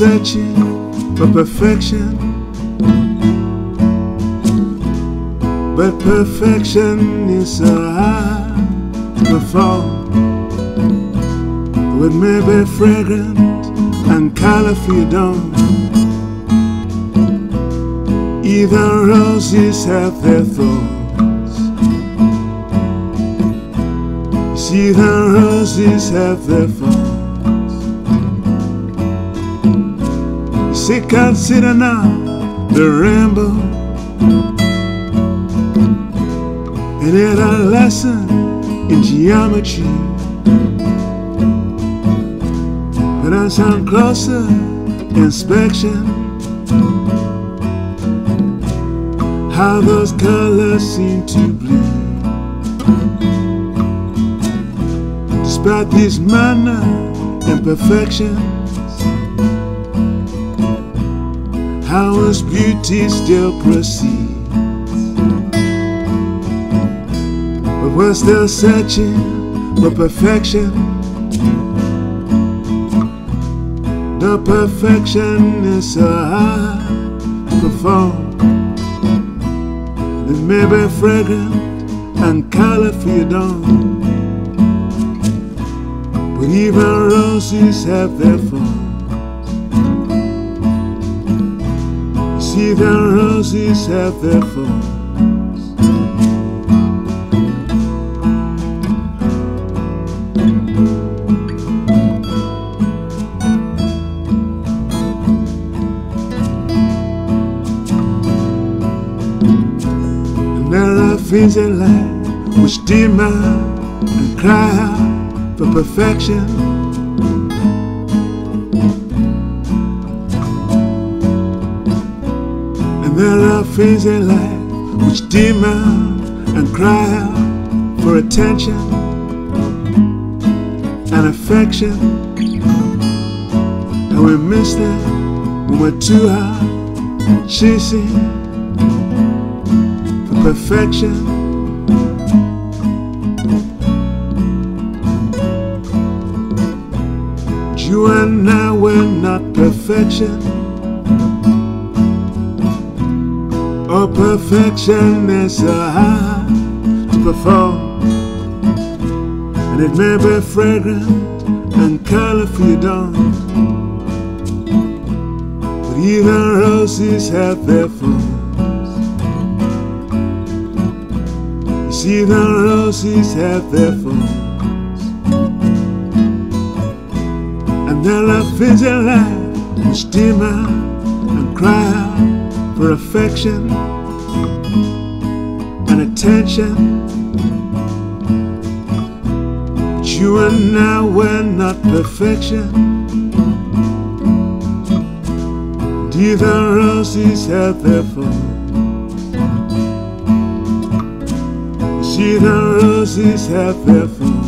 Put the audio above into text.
searching for perfection. But perfection is so hard fall. It may be fragrant and colorful, you don't. Even roses have their thorns. See, the roses have their thorns. See, consider now the rainbow. And it a lesson in geometry. But on some closer inspection, how those colors seem to bleed. Despite these minor imperfections, how its beauty still proceeds. But we're still searching for perfection. The perfection is hard to perform. It may be fragrant and colorful, you don't. But even roses have their thorns. The roses have their thorns. And there are things in life which demand and cry out for perfection. Are life which demand and cry out for attention and affection. And we miss them when we're too hard chasing for perfection. You and I were not perfection. Oh, perfection is so hard to perform. And it may be fragrant and colorful, you don't. But even roses have their thorns. See, the roses have their thorns. And there are things in and which demand and cry out for affection and attention. But you and I were not perfection. And even roses have their see, the roses have their thorns.